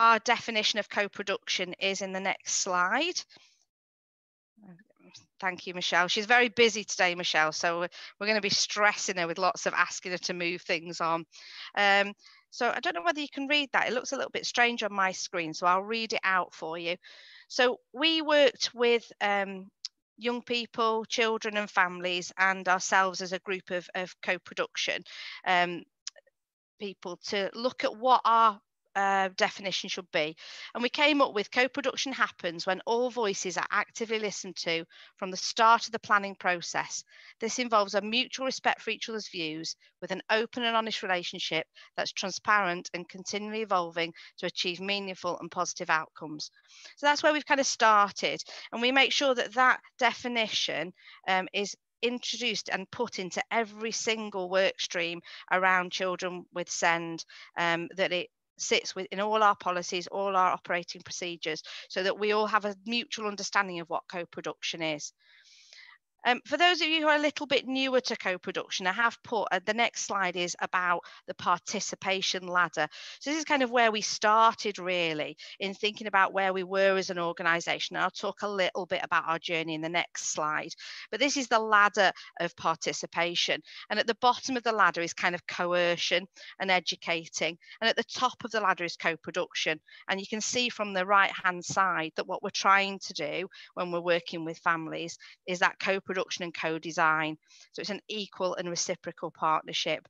our definition of co-production is in the next slide. Thank you, Michelle. She's very busy today, Michelle. So we're going to be stressing her with lots of asking her to move things on. Um, so I don't know whether you can read that. It looks a little bit strange on my screen, so I'll read it out for you. So we worked with um, young people, children and families and ourselves as a group of, of co-production um, people to look at what our uh, definition should be. And we came up with co production happens when all voices are actively listened to from the start of the planning process. This involves a mutual respect for each other's views with an open and honest relationship that's transparent and continually evolving to achieve meaningful and positive outcomes. So that's where we've kind of started. And we make sure that that definition um, is introduced and put into every single work stream around children with SEND, um, that it sits within all our policies, all our operating procedures, so that we all have a mutual understanding of what co-production is. Um, for those of you who are a little bit newer to co-production, I have put uh, the next slide is about the participation ladder. So this is kind of where we started really in thinking about where we were as an organisation. I'll talk a little bit about our journey in the next slide. But this is the ladder of participation. And at the bottom of the ladder is kind of coercion and educating. And at the top of the ladder is co-production. And you can see from the right hand side that what we're trying to do when we're working with families is that co production and co-design. So it's an equal and reciprocal partnership.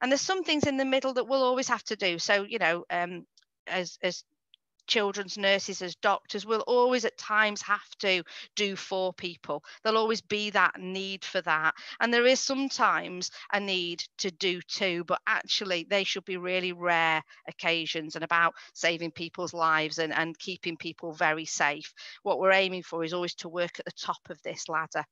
And there's some things in the middle that we'll always have to do. So, you know, um, as, as children's nurses as doctors we'll always at times have to do for people there'll always be that need for that and there is sometimes a need to do two but actually they should be really rare occasions and about saving people's lives and, and keeping people very safe what we're aiming for is always to work at the top of this ladder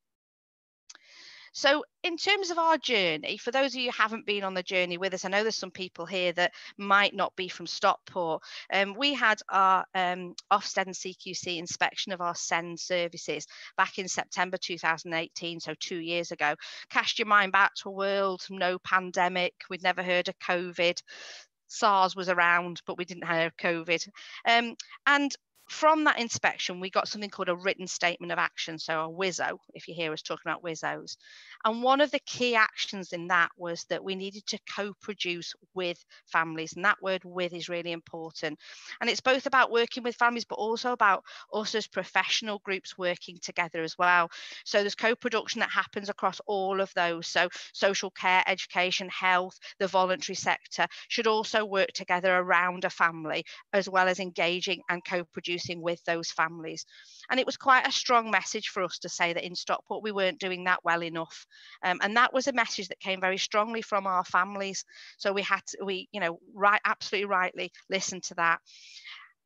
so, in terms of our journey, for those of you who haven't been on the journey with us, I know there's some people here that might not be from Stockport. Um, we had our um, Ofsted and CQC inspection of our SEND services back in September 2018, so two years ago. Cast your mind back to a world, no pandemic, we'd never heard of COVID. SARS was around, but we didn't have COVID. Um, and from that inspection, we got something called a written statement of action, so a WISO, if you hear us talking about WISOs. And one of the key actions in that was that we needed to co produce with families. And that word with is really important. And it's both about working with families, but also about us as professional groups working together as well. So there's co production that happens across all of those. So social care, education, health, the voluntary sector should also work together around a family, as well as engaging and co producing with those families. And it was quite a strong message for us to say that in Stockport we weren't doing that well enough. Um, and that was a message that came very strongly from our families. So we had to, we, you know, right, absolutely rightly listen to that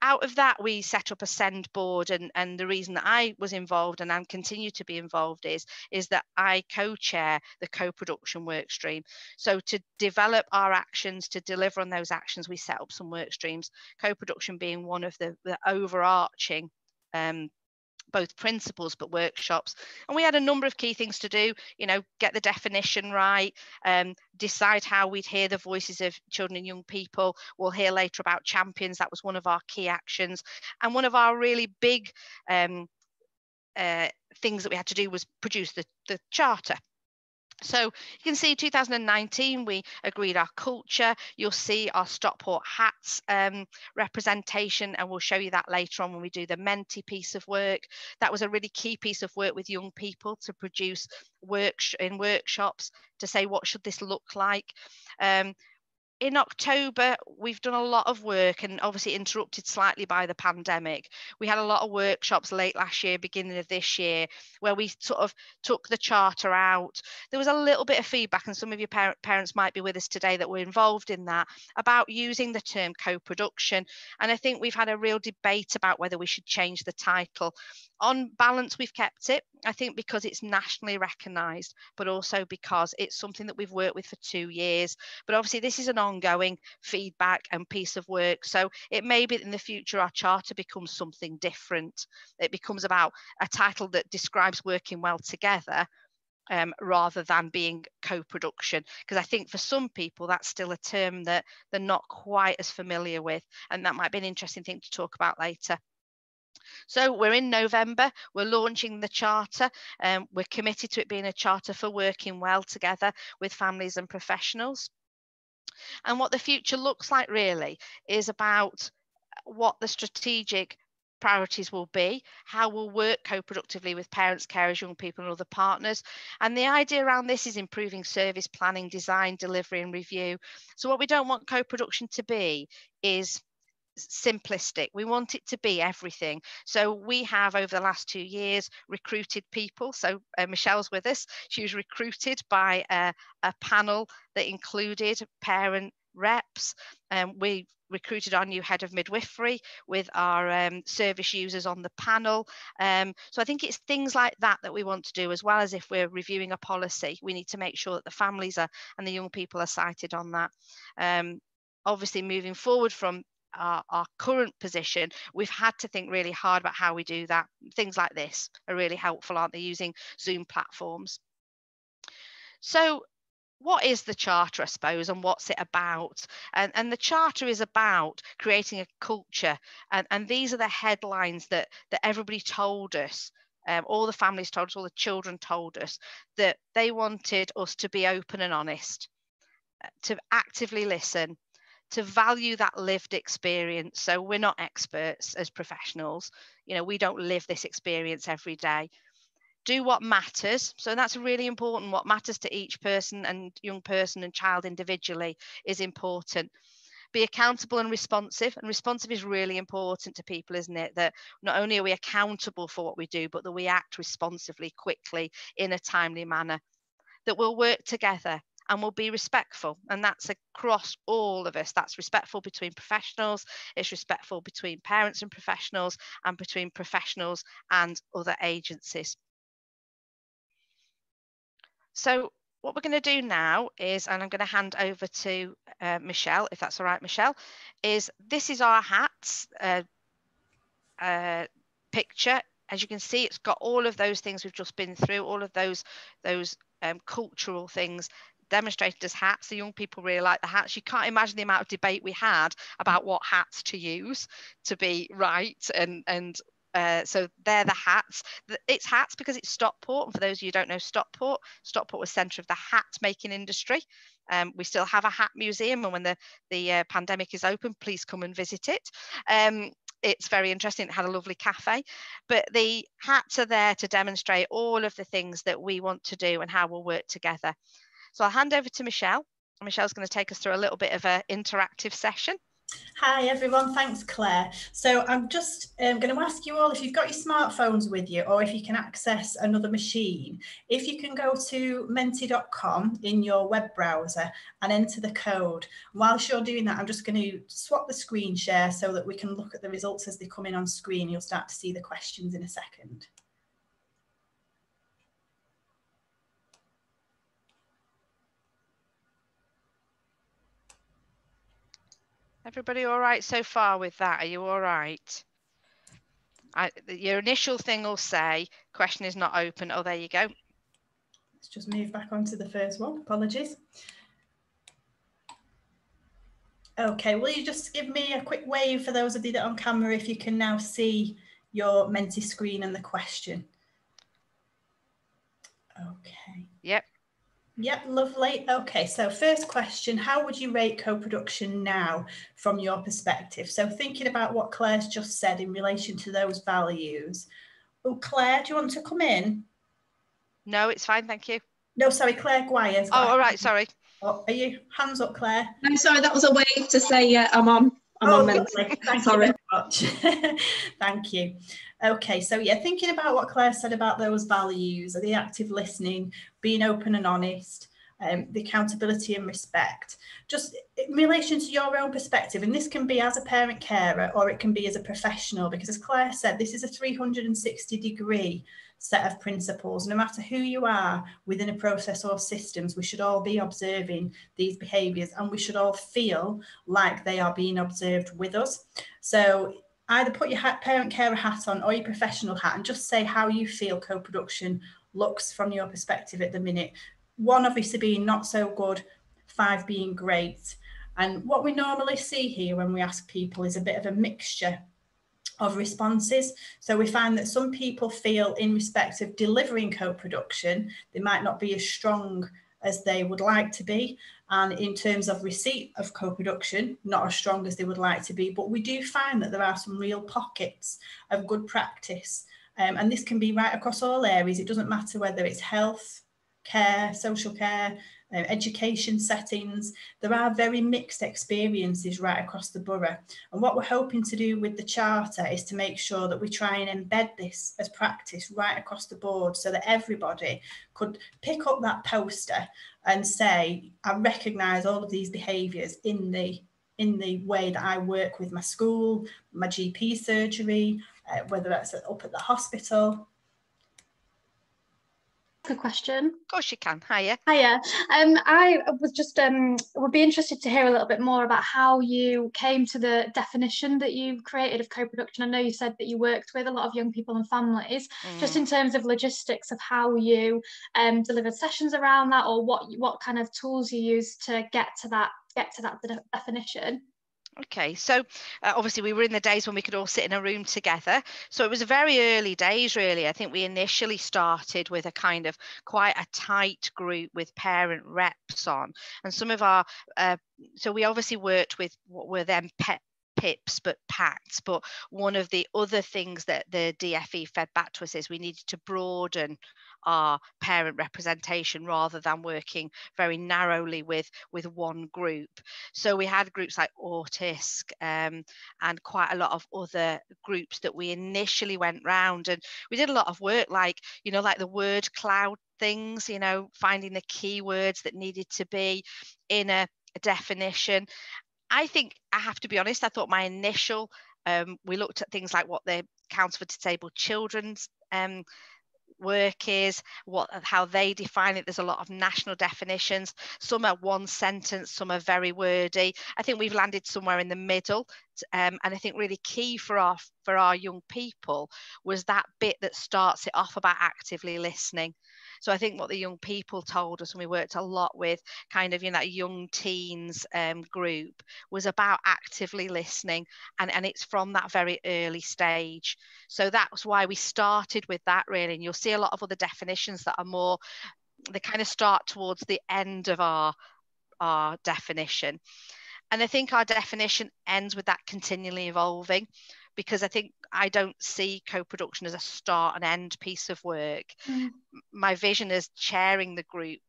out of that we set up a send board and and the reason that i was involved and i continue to be involved is is that i co-chair the co-production work stream. So to develop our actions to deliver on those actions we set up some work streams co-production being one of the, the overarching um, both principles but workshops. And we had a number of key things to do you know get the definition right um, decide how we'd hear the voices of children and young people. We'll hear later about champions. That was one of our key actions. And one of our really big um, uh, things that we had to do was produce the, the charter so you can see 2019, we agreed our culture. You'll see our Stockport hats um, representation, and we'll show you that later on when we do the Menti piece of work. That was a really key piece of work with young people to produce work in workshops to say what should this look like. Um, in October, we've done a lot of work and obviously interrupted slightly by the pandemic. We had a lot of workshops late last year, beginning of this year, where we sort of took the charter out. There was a little bit of feedback, and some of your par- parents might be with us today that were involved in that about using the term co production. And I think we've had a real debate about whether we should change the title on balance, we've kept it, I think, because it's nationally recognised, but also because it's something that we've worked with for two years. But obviously, this is an ongoing feedback and piece of work. So it may be in the future our charter becomes something different. It becomes about a title that describes working well together um, rather than being co-production because I think for some people that's still a term that they're not quite as familiar with and that might be an interesting thing to talk about later. So we're in November, we're launching the charter. Um, we're committed to it being a charter for working well together with families and professionals. And what the future looks like really is about what the strategic priorities will be, how we'll work co-productively with parents, carers, young people and other partners. And the idea around this is improving service planning, design, delivery and review. So what we don't want co-production to be is simplistic. We want it to be everything. So we have over the last two years recruited people. So uh, Michelle's with us. She was recruited by a, a panel that included parent reps. Um, we recruited our new head of midwifery with our um, service users on the panel. Um, so I think it's things like that that we want to do, as well as if we're reviewing a policy, we need to make sure that the families are and the young people are cited on that. Um, obviously, moving forward from our, our, current position, we've had to think really hard about how we do that. Things like this are really helpful, aren't they, using Zoom platforms. So what is the charter, I suppose, and what's it about? And, and the charter is about creating a culture. And, and these are the headlines that, that everybody told us um, all the families told us, all the children told us that they wanted us to be open and honest, uh, to actively listen, to value that lived experience. So we're not experts as professionals. You know, we don't live this experience every day do what matters. So that's really important. What matters to each person and young person and child individually is important. Be accountable and responsive. And responsive is really important to people, isn't it? That not only are we accountable for what we do, but that we act responsively, quickly, in a timely manner. That we'll work together and we'll be respectful. And that's across all of us. That's respectful between professionals, it's respectful between parents and professionals, and between professionals and other agencies. So what we're going to do now is, and I'm going to hand over to uh, Michelle, if that's all right, Michelle, is this is our hats uh, uh, picture. As you can see, it's got all of those things we've just been through, all of those those um, cultural things demonstrated as hats. The young people really like the hats. You can't imagine the amount of debate we had about what hats to use to be right and and uh, so they're the hats. It's hats because it's Stockport. And for those of you who don't know Stockport, Stockport was centre of the hat making industry. Um, we still have a hat museum, and when the the uh, pandemic is open, please come and visit it. Um, it's very interesting. It had a lovely cafe, but the hats are there to demonstrate all of the things that we want to do and how we'll work together. So I'll hand over to Michelle. Michelle's going to take us through a little bit of an interactive session. Hi everyone, thanks Claire. So I'm just um, going to ask you all if you've got your smartphones with you or if you can access another machine, if you can go to menti.com in your web browser and enter the code. Whilst you're doing that, I'm just going to swap the screen share so that we can look at the results as they come in on screen. You'll start to see the questions in a second. Everybody all right so far with that? Are you all right? I, your initial thing will say question is not open. Oh, there you go. Let's just move back onto the first one. Apologies. Okay, will you just give me a quick wave for those of you that are on camera if you can now see your Menti screen and the question? Okay. Yep, Yep, lovely. Okay, so first question How would you rate co production now from your perspective? So, thinking about what Claire's just said in relation to those values. Oh, Claire, do you want to come in? No, it's fine, thank you. No, sorry, Claire Guire's. Oh, all right, sorry. Oh, are you hands up, Claire? No, sorry, that was a wave to say, yeah, I'm on. I'm oh, on Thank sorry. you very much. thank you. Okay, so yeah, thinking about what Claire said about those values, the active listening, being open and honest, um, the accountability and respect, just in relation to your own perspective, and this can be as a parent carer or it can be as a professional, because as Claire said, this is a 360 degree set of principles. No matter who you are within a process or systems, we should all be observing these behaviours and we should all feel like they are being observed with us. So either put your parent carer hat on or your professional hat and just say how you feel co-production looks from your perspective at the minute? One obviously being not so good, five being great. And what we normally see here when we ask people is a bit of a mixture of responses. So we find that some people feel in respect of delivering co-production, they might not be as strong as they would like to be. And in terms of receipt of co-production, not as strong as they would like to be. But we do find that there are some real pockets of good practice. Um, and this can be right across all areas. It doesn't matter whether it's health, care, social care, uh, education settings. There are very mixed experiences right across the borough. And what we're hoping to do with the charter is to make sure that we try and embed this as practice right across the board so that everybody could pick up that poster and say, I recognise all of these behaviours in the in the way that I work with my school, my GP surgery, uh, whether that's up at the hospital, a question? Of course you can. Hiya. Hiya. Um, I was just um, would be interested to hear a little bit more about how you came to the definition that you created of co-production. I know you said that you worked with a lot of young people and families. Mm. Just in terms of logistics of how you um, delivered sessions around that, or what what kind of tools you use to get to that get to that de- definition. Okay, so uh, obviously we were in the days when we could all sit in a room together. So it was very early days, really. I think we initially started with a kind of quite a tight group with parent reps on, and some of our. Uh, so we obviously worked with what were then pet pips but pacts but one of the other things that the dfe fed back to us is we needed to broaden our parent representation rather than working very narrowly with with one group. So we had groups like autisc um, and quite a lot of other groups that we initially went round and we did a lot of work like you know like the word cloud things you know finding the keywords that needed to be in a, a definition. I think i have to be honest i thought my initial um, we looked at things like what the council for disabled children's um, work is, what how they define it. There's a lot of national definitions. Some are one sentence, some are very wordy. I think we've landed somewhere in the middle. Um, and I think really key for our for our young people was that bit that starts it off about actively listening. So I think what the young people told us, and we worked a lot with kind of you know that young teens um, group, was about actively listening, and and it's from that very early stage. So that's why we started with that really, and you'll see a lot of other definitions that are more they kind of start towards the end of our our definition. And I think our definition ends with that continually evolving because I think I don't see co-production as a start and end piece of work. Mm. My vision as chairing the group,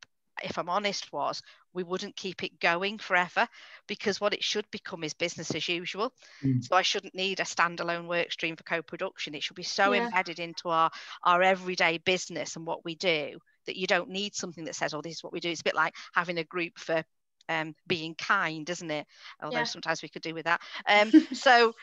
if I'm honest, was we wouldn't keep it going forever because what it should become is business as usual. Mm. So I shouldn't need a standalone work stream for co-production. It should be so yeah. embedded into our our everyday business and what we do that you don't need something that says, "Oh, this is what we do." It's a bit like having a group for um, being kind, isn't it? Although yeah. sometimes we could do with that. Um, so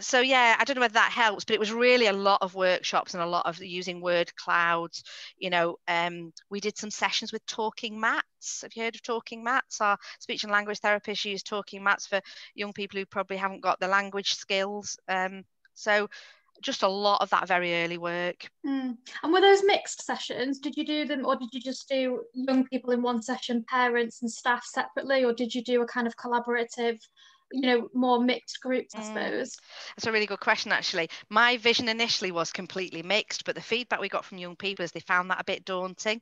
so yeah i don't know whether that helps but it was really a lot of workshops and a lot of using word clouds you know um, we did some sessions with talking mats have you heard of talking mats our speech and language therapists use talking mats for young people who probably haven't got the language skills um, so just a lot of that very early work. Mm. And were those mixed sessions? Did you do them, or did you just do young people in one session, parents and staff separately, or did you do a kind of collaborative you know more mixed groups i mm. suppose that's a really good question actually my vision initially was completely mixed but the feedback we got from young people is they found that a bit daunting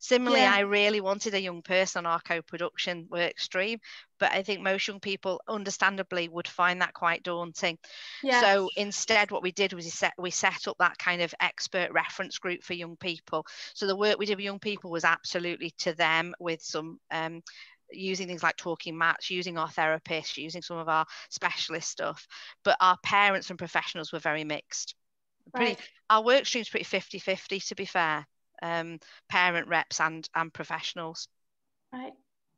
Similarly, yeah. I really wanted a young person on our co-production work stream, but I think most young people, understandably, would find that quite daunting. Yeah. So instead, what we did was we set, we set up that kind of expert reference group for young people. So the work we did with young people was absolutely to them with some um, using things like talking mats, using our therapists, using some of our specialist stuff. But our parents and professionals were very mixed. Pretty, right. Our work stream's pretty 50 50, to be fair, um, parent reps and, and professionals. Right.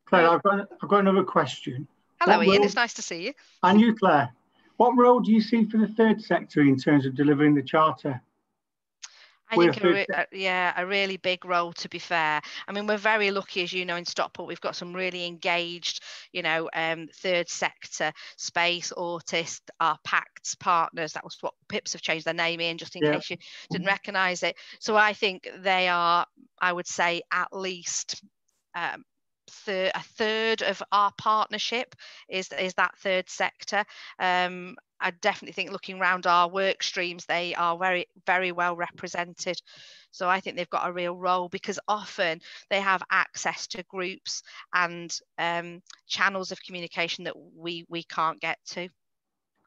Claire, I've got, I've got another question. Hello, what Ian. Role, it's nice to see you. And you, Claire. What role do you see for the third sector in terms of delivering the charter? I think a re- a, yeah, a really big role to be fair. I mean, we're very lucky, as you know, in Stockport, we've got some really engaged, you know, um, third sector space, Autist, our PACTS partners. That was what PIPs have changed their name in, just in yeah. case you didn't recognise it. So I think they are, I would say, at least um, a third of our partnership is is that third sector. Um, I definitely think looking around our work streams, they are very very well represented. So I think they've got a real role because often they have access to groups and um, channels of communication that we we can't get to.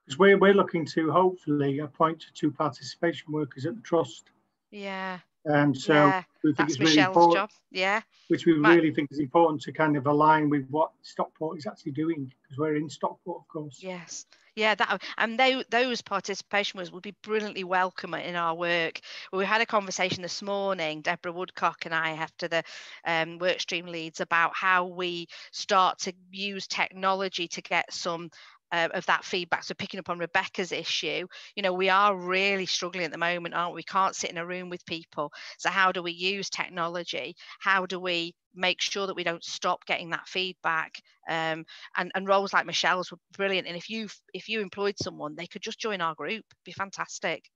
Because we're we're looking to hopefully appoint two participation workers at the trust. Yeah. And so yeah, we think it's really important, job. Yeah. Which we My, really think is important to kind of align with what Stockport is actually doing because we're in Stockport, of course. Yes. Yeah, that and they, those participation was would be brilliantly welcome in our work. We had a conversation this morning, Deborah Woodcock and I, after the um, workstream leads, about how we start to use technology to get some uh, of that feedback. So picking up on Rebecca's issue, you know, we are really struggling at the moment, aren't we? We can't sit in a room with people. So how do we use technology? How do we make sure that we don't stop getting that feedback? Um, and and roles like Michelle's were brilliant. And if you if you employed someone, they could just join our group. It'd be fantastic.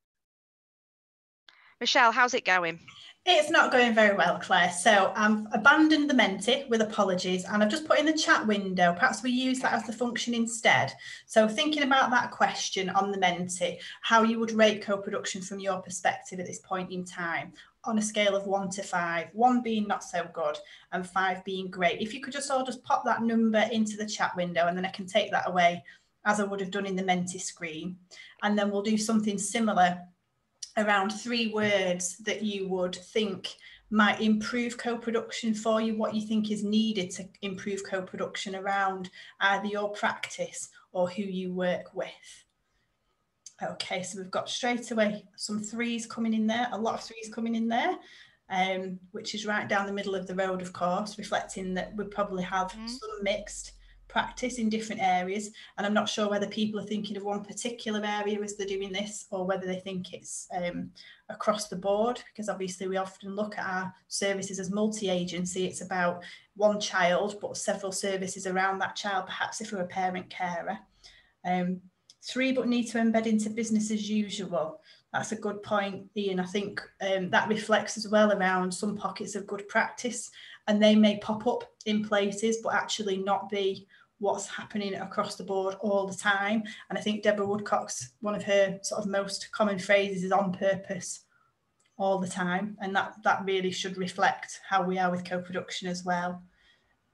Michelle, how's it going? It's not going very well, Claire. So I've abandoned the Menti with apologies and I've just put in the chat window. Perhaps we use that as the function instead. So thinking about that question on the Menti, how you would rate co-production from your perspective at this point in time on a scale of one to five, one being not so good and five being great. If you could just all just pop that number into the chat window and then I can take that away as I would have done in the Menti screen. And then we'll do something similar around three words that you would think might improve co-production for you, what you think is needed to improve co-production around either your practice or who you work with. Okay, so we've got straight away some threes coming in there, a lot of threes coming in there, um, which is right down the middle of the road, of course, reflecting that we probably have mm. some mixed practice in different areas. And I'm not sure whether people are thinking of one particular area as they're doing this or whether they think it's um, across the board, because obviously we often look at our services as multi-agency. It's about one child, but several services around that child, perhaps if we're a parent carer. Um, three, but need to embed into business as usual. That's a good point, Ian. I think um, that reflects as well around some pockets of good practice and they may pop up in places, but actually not be what's happening across the board all the time. And I think Deborah Woodcock's one of her sort of most common phrases is on purpose all the time. And that, that really should reflect how we are with co-production as well.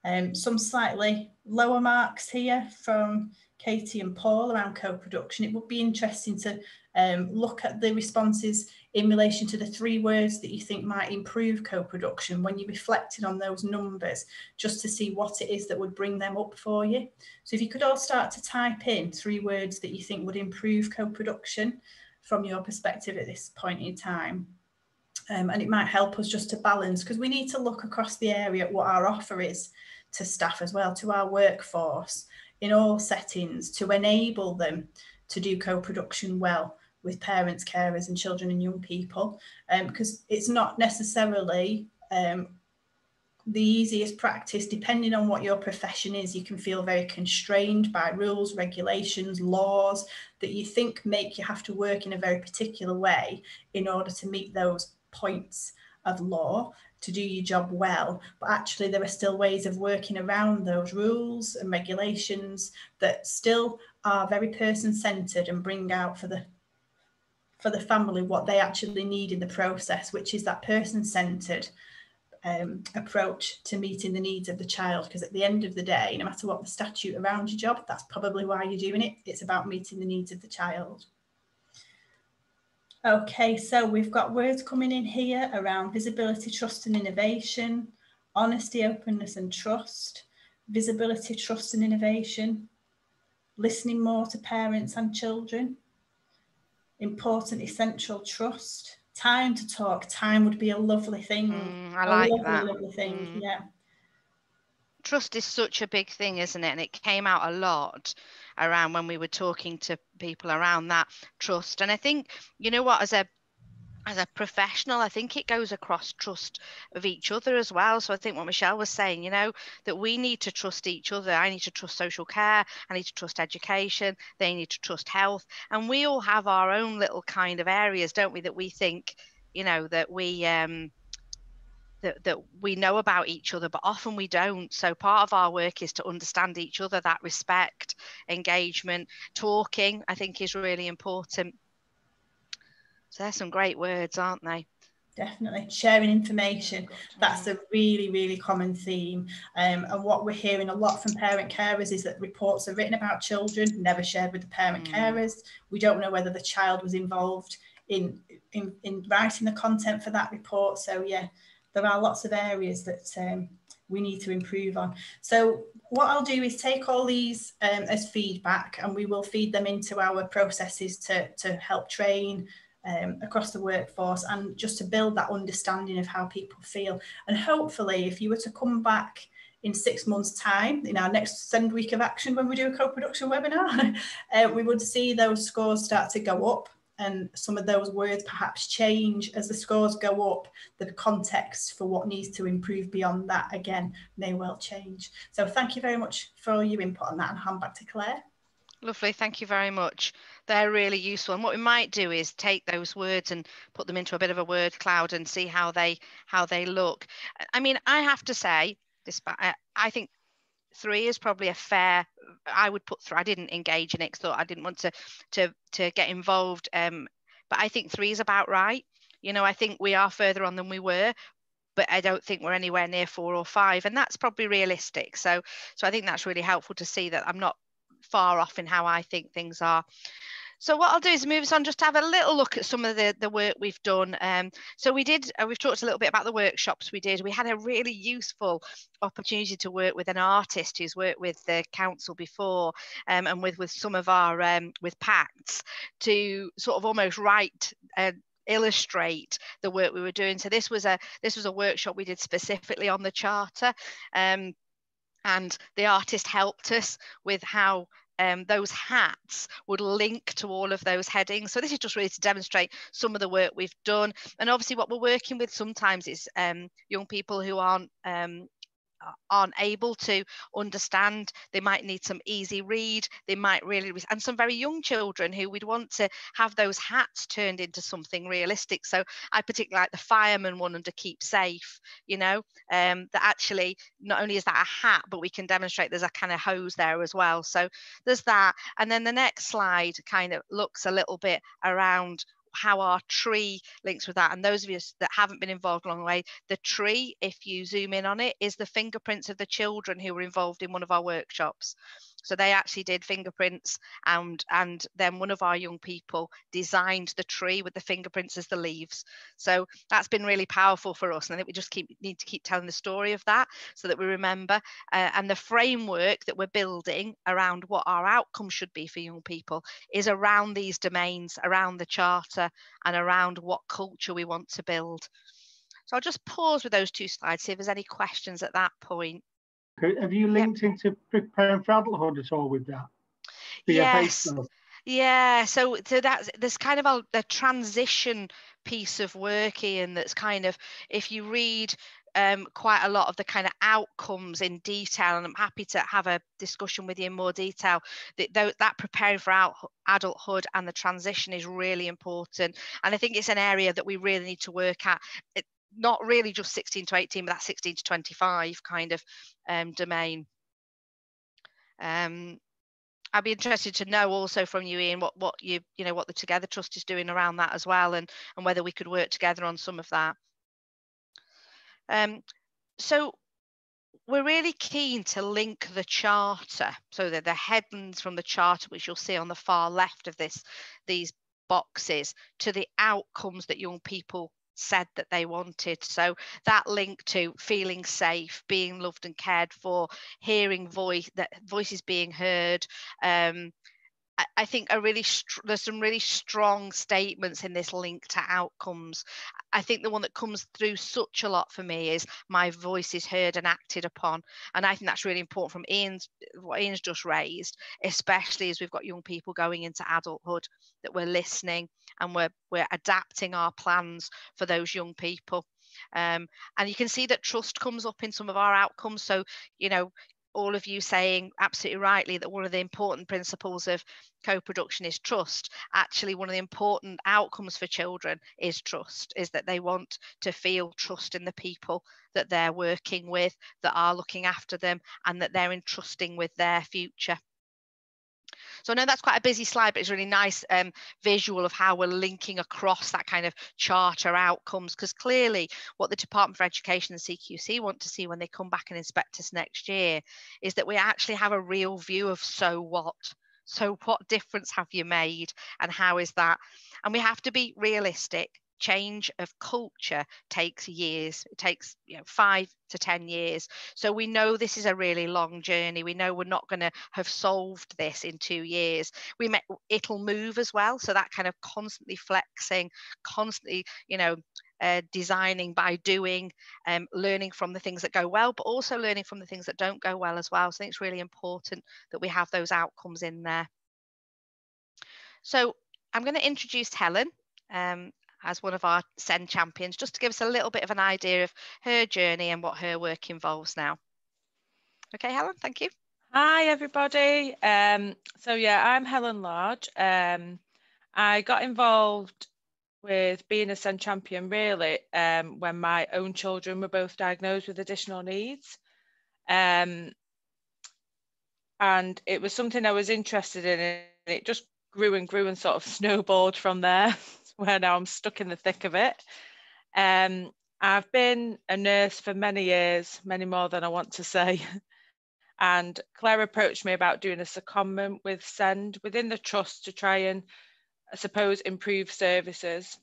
Um, some slightly lower marks here from Katie and Paul around co-production. It would be interesting to um, look at the responses in relation to the three words that you think might improve co-production when you reflected on those numbers, just to see what it is that would bring them up for you. So if you could all start to type in three words that you think would improve co-production from your perspective at this point in time. Um, and it might help us just to balance because we need to look across the area at what our offer is to staff as well, to our workforce in all settings to enable them to do co-production well with parents, carers, and children and young people, um, because it's not necessarily um, the easiest practice. Depending on what your profession is, you can feel very constrained by rules, regulations, laws that you think make you have to work in a very particular way in order to meet those points of law to do your job well but actually there are still ways of working around those rules and regulations that still are very person centered and bring out for the for the family what they actually need in the process, which is that person centered um, approach to meeting the needs of the child. Because at the end of the day, no matter what the statute around your job, that's probably why you're doing it. It's about meeting the needs of the child. Okay, so we've got words coming in here around visibility, trust and innovation, honesty, openness and trust, visibility, trust and innovation, listening more to parents and children, important, essential trust. Time to talk. Time would be a lovely thing. Mm, I like lovely, that. Lovely thing. Mm. Yeah. Trust is such a big thing, isn't it? And it came out a lot around when we were talking to people around that trust. And I think, you know what, as a as a professional, I think it goes across trust of each other as well. So I think what Michelle was saying, you know, that we need to trust each other. I need to trust social care. I need to trust education. They need to trust health. And we all have our own little kind of areas, don't we, that we think, you know, that we um that, that we know about each other, but often we don't. So part of our work is to understand each other, that respect, engagement, talking, I think is really important so there's some great words, aren't they? Definitely. Sharing information. That's a really, really common theme. Um, and what we're hearing a lot from parent carers is that reports are written about children, never shared with the parent mm. carers. We don't know whether the child was involved in, in, in writing the content for that report. So, yeah, there are lots of areas that um, we need to improve on. So what I'll do is take all these um, as feedback and we will feed them into our processes to, to help train um, across the workforce and just to build that understanding of how people feel. And hopefully, if you were to come back in six months' time, in our next send week of action when we do a co-production webinar, uh, we would see those scores start to go up and some of those words perhaps change as the scores go up the context for what needs to improve beyond that again may well change so thank you very much for your input on that and hand back to claire Lovely, thank you very much. They're really useful. And what we might do is take those words and put them into a bit of a word cloud and see how they how they look. I mean, I have to say, despite I think three is probably a fair. I would put three. I didn't engage in it because I didn't want to to to get involved. Um, but I think three is about right. You know, I think we are further on than we were, but I don't think we're anywhere near four or five, and that's probably realistic. So, so I think that's really helpful to see that I'm not far off in how I think things are. So what I'll do is move us on just to have a little look at some of the, the work we've done. Um, so we did, uh, we've talked a little bit about the workshops we did. We had a really useful opportunity to work with an artist who's worked with the council before um, and with, with some of our, um, with PACTs to sort of almost write uh, illustrate the work we were doing. So this was a this was a workshop we did specifically on the charter. Um, and the artist helped us with how um, those hats would link to all of those headings. So this is just really to demonstrate some of the work we've done. And obviously what we're working with sometimes is um, young people who aren't um, aren't able to understand. They might need some easy read. They might really and some very young children who we'd want to have those hats turned into something realistic. So i particularly like the fireman one under keep safe you know um, that actually not only is that a hat but we can demonstrate there's a kind of hose there as well. So there's that. And then the next slide kind of looks a little bit around how our tree links with that. And those of you that haven't been involved along the way, the tree, if you zoom in on it, is the fingerprints of the children who were involved in one of our workshops. So they actually did fingerprints and and then one of our young people designed the tree with the fingerprints as the leaves. So that's been really powerful for us. And I think we just keep need to keep telling the story of that so that we remember uh, and the framework that we're building around what our outcome should be for young people is around these domains, around the charter and around what culture we want to build. So I'll just pause with those two slides, see if there's any questions at that point. Have you linked yep. into preparing for adulthood at all with that? yes. Yeah, so so that's there's kind of a, a transition piece of work, Ian, that's kind of if you read um, quite a lot of the kind of outcomes in detail, and I'm happy to have a discussion with you in more detail. That, that preparing for out, adulthood and the transition is really important, and I think it's an area that we really need to work at. It, not really just 16 to 18, but that 16 to 25 kind of um, domain. Um, I'd be interested to know also from you, Ian, what what you you know what the Together Trust is doing around that as well, and and whether we could work together on some of that. Um, so we're really keen to link the charter, so that the headings from the charter, which you'll see on the far left of this, these boxes, to the outcomes that young people said that they wanted. So that link to feeling safe, being loved and cared for, hearing voice that voices being heard, um, I think a really there's some really strong statements in this link to outcomes. I think the one that comes through such a lot for me is my voice is heard and acted upon, and I think that's really important from Ian's what Ian's just raised, especially as we've got young people going into adulthood that we're listening and we're we're adapting our plans for those young people. Um, and you can see that trust comes up in some of our outcomes. So, you know, all of you saying absolutely rightly that one of the important principles of co-production is trust. Actually one of the important outcomes for children is trust is that they want to feel trust in the people that they're working with that are looking after them and that they're entrusting with their future so I know that's quite a busy slide, but it's really nice um, visual of how we're linking across that kind of charter outcomes, because clearly what the Department for Education and CQC want to see when they come back and inspect us next year is that we actually have a real view of so what. So what difference have you made and how is that? And we have to be realistic change of culture takes years it takes you know five to ten years so we know this is a really long journey we know we're not going to have solved this in two years we met it'll move as well so that kind of constantly flexing constantly you know uh, designing by doing, um, learning from the things that go well, but also learning from the things that don't go well as well. So I think it's really important that we have those outcomes in there. So I'm going to introduce Helen. Um, as one of our SEND champions, just to give us a little bit of an idea of her journey and what her work involves now. Okay, Helen, thank you. Hi, everybody. Um, so, yeah, I'm Helen Large. Um, I got involved with being a SEND champion really um, when my own children were both diagnosed with additional needs. Um, and it was something I was interested in, and it just grew and grew and sort of snowballed from there. Where now I'm stuck in the thick of it. Um, I've been a nurse for many years, many more than I want to say. and Claire approached me about doing a secondment with SEND within the trust to try and, I suppose, improve services.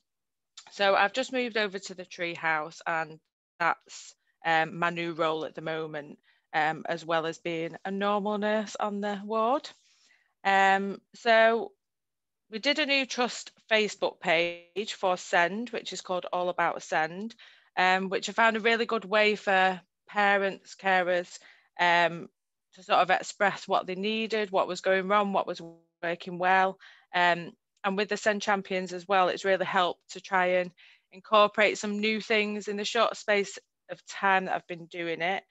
So I've just moved over to the tree house, and that's um, my new role at the moment, um, as well as being a normal nurse on the ward. Um, so we did a new trust Facebook page for Send, which is called All About Send, um, which I found a really good way for parents, carers um, to sort of express what they needed, what was going wrong, what was working well. Um, and with the Send Champions as well, it's really helped to try and incorporate some new things in the short space of time that I've been doing it.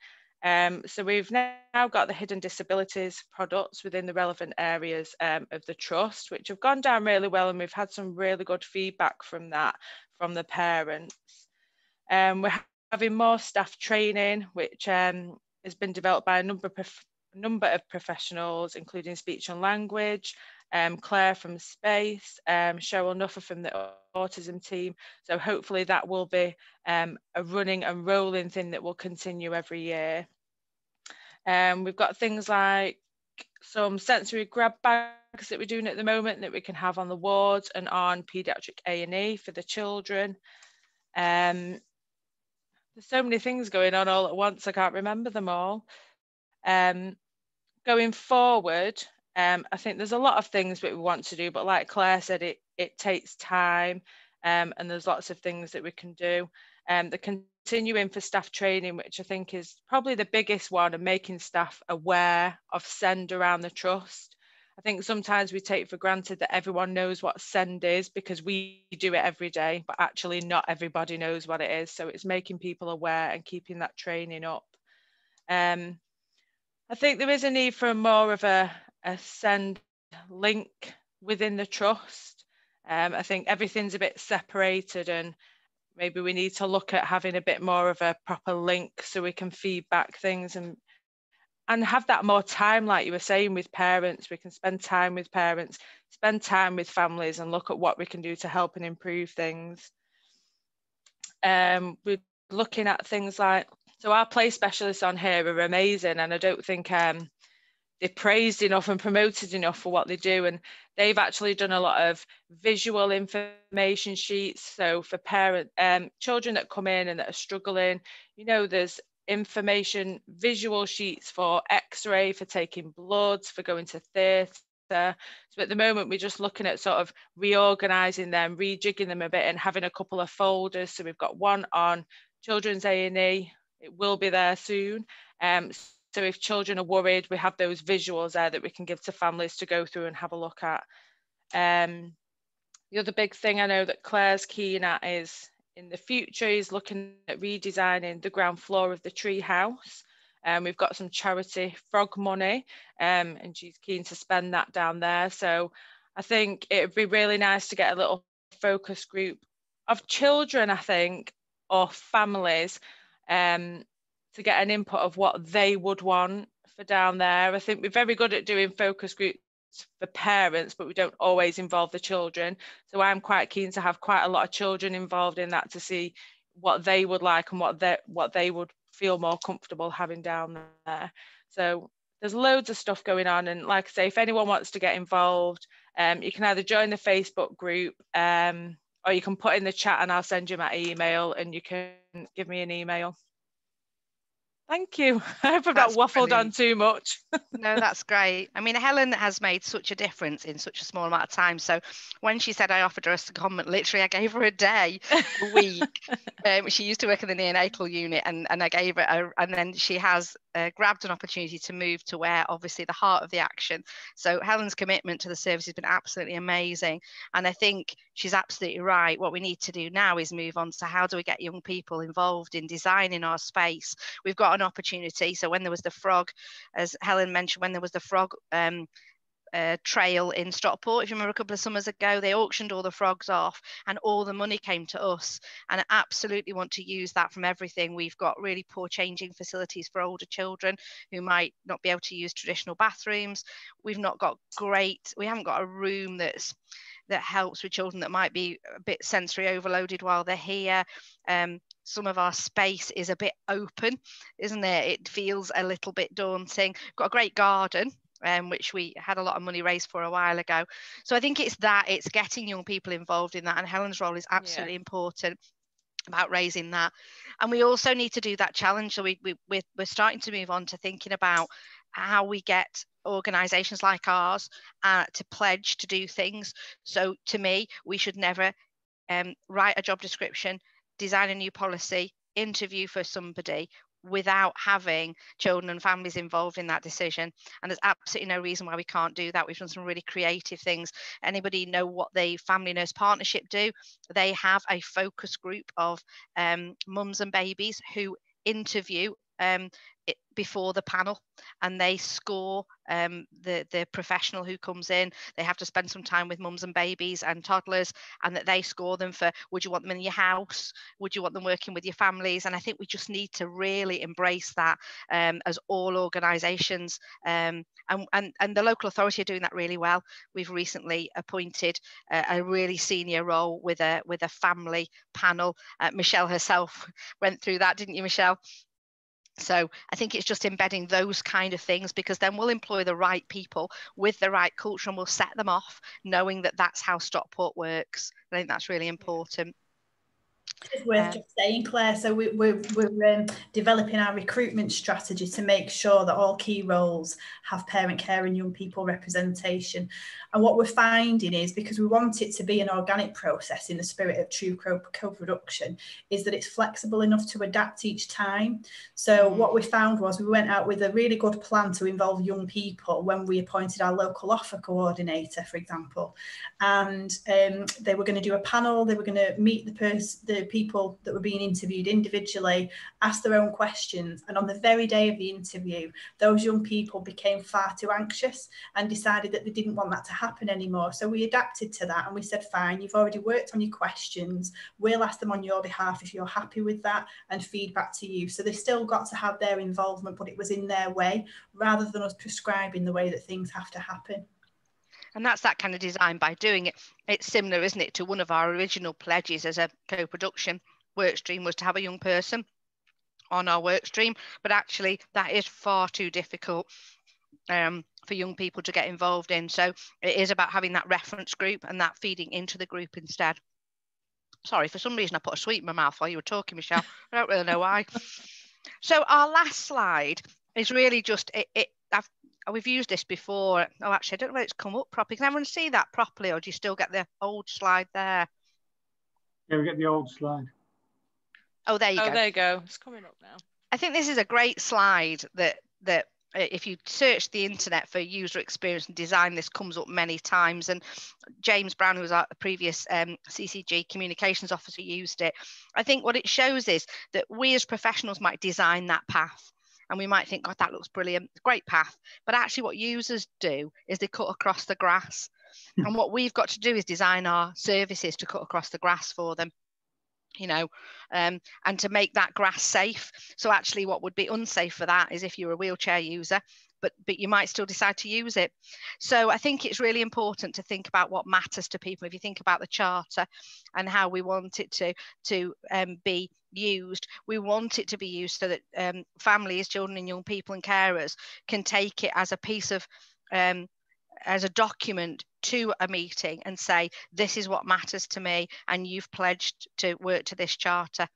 Um, so we've now got the hidden disabilities products within the relevant areas um, of the trust, which have gone down really well, and we've had some really good feedback from that from the parents. Um, we're having more staff training, which um, has been developed by a number of, number of professionals, including speech and language, um, Claire from Space, um, Cheryl Nuffer from the autism team. So hopefully that will be um, a running and rolling thing that will continue every year. Um, we've got things like some sensory grab bags that we're doing at the moment that we can have on the wards and on paediatric A&E for the children. Um, there's so many things going on all at once, I can't remember them all. Um, going forward, um, I think there's a lot of things that we want to do, but like Claire said, it it takes time, um, and there's lots of things that we can do. Um, the continuing for staff training, which I think is probably the biggest one, and making staff aware of send around the trust. I think sometimes we take for granted that everyone knows what send is because we do it every day, but actually not everybody knows what it is. So it's making people aware and keeping that training up. Um, I think there is a need for more of a, a send link within the trust. Um, I think everything's a bit separated and maybe we need to look at having a bit more of a proper link so we can feedback things and and have that more time like you were saying with parents. We can spend time with parents spend time with families and look at what we can do to help and improve things. Um, we're looking at things like so our play specialists on here are amazing and i don't think um, they're praised enough and promoted enough for what they do and they've actually done a lot of visual information sheets so for parent um, children that come in and that are struggling you know there's information visual sheets for x-ray for taking bloods for going to theatre So at the moment, we're just looking at sort of reorganising them, rejigging them a bit and having a couple of folders. So we've got one on children's A&E, it will be there soon. Um, so if children are worried, we have those visuals there that we can give to families to go through and have a look at. Um, the other big thing I know that Claire's keen at is in the future is looking at redesigning the ground floor of the tree house. Um, we've got some charity frog money um, and she's keen to spend that down there. So I think it would be really nice to get a little focus group of children, I think, or families um, to get an input of what they would want for down there. I think we're very good at doing focus groups for parents, but we don't always involve the children. So I'm quite keen to have quite a lot of children involved in that to see what they would like and what they what they would feel more comfortable having down there. So there's loads of stuff going on, and like I say, if anyone wants to get involved, um, you can either join the Facebook group, um, or you can put in the chat, and I'll send you my email, and you can give me an email. Thank you. I hope I've not waffled brilliant. on too much. no, that's great. I mean, Helen has made such a difference in such a small amount of time. So when she said I offered her a secondment, literally I gave her a day, a week. um, she used to work in the neonatal unit and, and I gave her, a, and then she has uh, grabbed an opportunity to move to where obviously the heart of the action. So Helen's commitment to the service has been absolutely amazing. And I think she's absolutely right. What we need to do now is move on to how do we get young people involved in designing our space. We've got an opportunity. So when there was the frog, as Helen mentioned, when there was the frog um, uh, trail in Stockport. If you remember a couple of summers ago, they auctioned all the frogs off and all the money came to us. And I absolutely want to use that from everything. We've got really poor changing facilities for older children who might not be able to use traditional bathrooms. We've not got great, we haven't got a room that's that helps with children that might be a bit sensory overloaded while they're here. Um, some of our space is a bit open, isn't it? It feels a little bit daunting. Got a great garden, um, which we had a lot of money raised for a while ago. So I think it's that, it's getting young people involved in that. And Helen's role is absolutely yeah. important about raising that. And we also need to do that challenge. So we, we, we're, we're starting to move on to thinking about how we get organizations like ours uh, to pledge to do things. So to me, we should never um, write a job description, design a new policy, interview for somebody without having children and families involved in that decision. And there's absolutely no reason why we can't do that. We've done some really creative things. Anybody know what the Family Nurse Partnership do? They have a focus group of um, mums and babies who interview um, it, before the panel and they score um, the the professional who comes in. They have to spend some time with mums and babies and toddlers and that they score them for would you want them in your house? Would you want them working with your families? And i think we just need to really embrace that um, as all organizations um, and, and and the local authority are doing that really well. We've recently appointed a, a really senior role with a with a family panel. Uh, michelle herself went through that didn't you michelle so I think it's just embedding those kind of things because then we'll employ the right people with the right culture and we'll set them off knowing that that's how Stockport works. I think that's really important. It's worth um, just saying, Claire. So we, we're, we're um, developing our recruitment strategy to make sure that all key roles have parent care and young people representation. And what we're finding is because we want it to be an organic process in the spirit of true co-production, is that it's flexible enough to adapt each time. So mm. what we found was we went out with a really good plan to involve young people when we appointed our local offer coordinator, for example. And um, they were going to do a panel. They were going to meet the person, the people that were being interviewed individually asked their own questions. And on the very day of the interview, those young people became far too anxious and decided that they didn't want that to happen anymore. So we adapted to that and we said, fine, you've already worked on your questions. We'll ask them on your behalf if you're happy with that and feedback to you. So they still got to have their involvement, but it was in their way rather than us prescribing the way that things have to happen. And that's that kind of design by doing it. It's similar, isn't it, to one of our original pledges as a co-production work stream was to have a young person on our work stream. But actually that is far too difficult um, for young people to get involved in. So it is about having that reference group and that feeding into the group instead. Sorry, for some reason I put a sweet in my mouth while you were talking, Michelle. I don't really know why. So our last slide is really just it, it I've we've used this before. Oh, actually, I don't know whether it's come up properly. Can everyone see that properly, or do you still get the old slide there? Yeah, we get the old slide. Oh, there you oh, go. Oh, there you go. It's coming up now. I think this is a great slide that that uh, if you search the internet for user experience and design, this comes up many times. And James Brown, who was our previous um, CCG communications officer, used it. I think what it shows is that we as professionals might design that path. And we might think, God, that looks brilliant, great path. But actually, what users do is they cut across the grass. and what we've got to do is design our services to cut across the grass for them you know, um, and to make that grass safe. So actually what would be unsafe for that is if you're a wheelchair user, but, but you might still decide to use it. So I think it's really important to think about what matters to people. If you think about the charter and how we want it to, to um, be used, we want it to be used so that um, families, children and young people and carers can take it as a piece of um, as a document to a meeting and say, this is what matters to me, and you've pledged to work to this charter.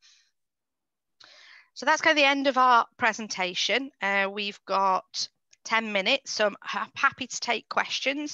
So that's kind of the end of our presentation. Uh, we've got 10 minutes, so I'm happy to take questions.